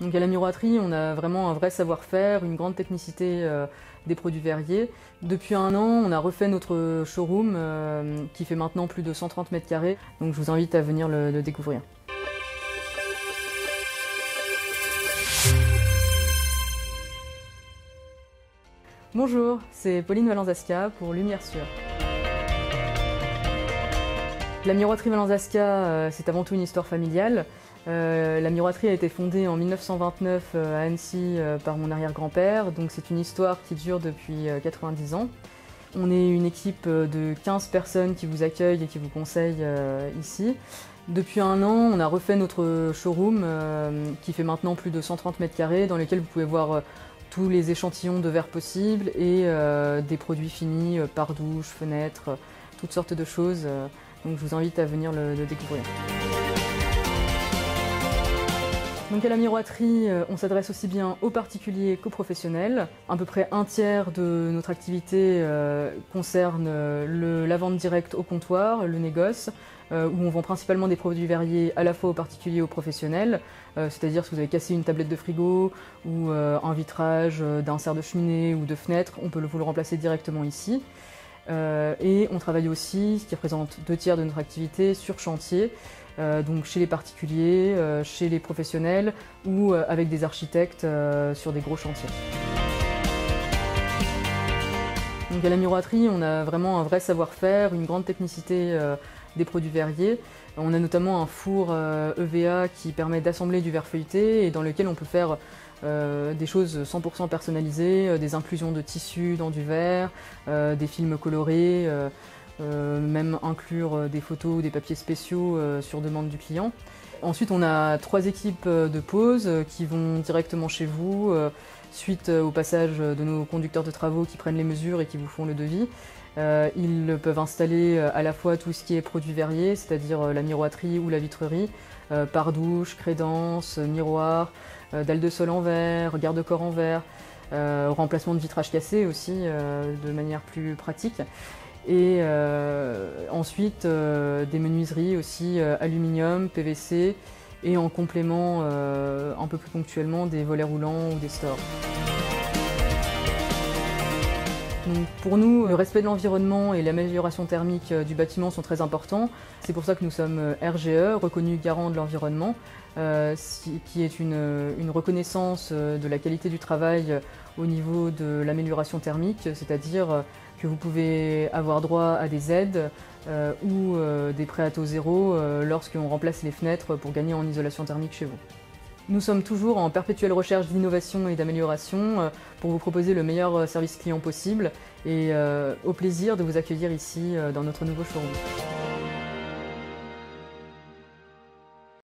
Donc à la miroiterie, on a vraiment un vrai savoir-faire, une grande technicité euh, des produits verriers. Depuis un an, on a refait notre showroom euh, qui fait maintenant plus de 130 mètres carrés. Donc je vous invite à venir le, découvrir. Bonjour, c'est Pauline Valenzaska pour Lumière Sûre. La miroiterie Valenzaska, euh, c'est avant tout une histoire familiale. Euh, la miroiterie a été fondée en 1929 euh, à Annecy par mon arrière-grand-père, donc c'est une histoire qui dure depuis 90 ans. On est une équipe de 15 personnes qui vous accueillent et qui vous conseillent ici. Depuis un an, on a refait notre showroom qui fait maintenant plus de 130 mètres carrés, dans lequel vous pouvez voir tous les échantillons de verre possibles et des produits finis, par douche, fenêtres, toutes sortes de choses. Donc je vous invite à venir le, découvrir. Donc à la miroiterie, euh, on s'adresse aussi bien aux particuliers qu'aux professionnels. À peu près un tiers de notre activité euh, concerne euh, la vente directe au comptoir, le négoce, où on vend principalement des produits verriers à la fois aux particuliers et aux professionnels. C'est-à-dire si vous avez cassé une tablette de frigo ou un vitrage d'un serre de cheminée ou de fenêtre, on peut vous le remplacer directement ici. Euh, et on travaille aussi, ce qui représente deux tiers de notre activité, sur chantier, euh, donc chez les particuliers, euh, chez les professionnels ou avec des architectes sur des gros chantiers. Donc à la miroiterie, on a vraiment un vrai savoir-faire, une grande technicité des produits verriers. On a notamment un four EVA e qui permet d'assembler du verre feuilleté et dans lequel on peut faire euh, des choses 100% personnalisées, euh, des inclusions de tissus dans du verre, euh, des films colorés, même inclure des photos ou des papiers spéciaux sur demande du client. Ensuite, on a trois équipes de pause qui vont directement chez vous suite au passage de nos conducteurs de travaux qui prennent les mesures et qui vous font le devis. ils peuvent installer à la fois tout ce qui est produits verriers, c'est-à-dire la miroiterie ou la vitrerie, pare-douche, crédence, miroir, euh, dalles de sol en verre, garde-corps en verre, euh, remplacement de vitrage cassé aussi euh, de manière plus pratique. Et ensuite des menuiseries aussi aluminium, PVC et en complément un peu plus ponctuellement des volets roulants ou des stores pour nous, le respect de l'environnement et l'amélioration thermique euh, du bâtiment sont très importants. C'est pour ça que nous sommes euh, RGE, reconnu garant de l'environnement, euh, qui est une, reconnaissance de la qualité du travail au niveau de l'amélioration thermique, c'est-à-dire vous pouvez avoir droit à des aides ou des prêts à taux zéro lorsqu'on remplace les fenêtres pour gagner en isolation thermique chez vous. Nous sommes toujours en perpétuelle recherche d'innovation et d'amélioration euh, pour vous proposer le meilleur euh, service client possible et euh, au plaisir de vous accueillir ici dans notre nouveau showroom.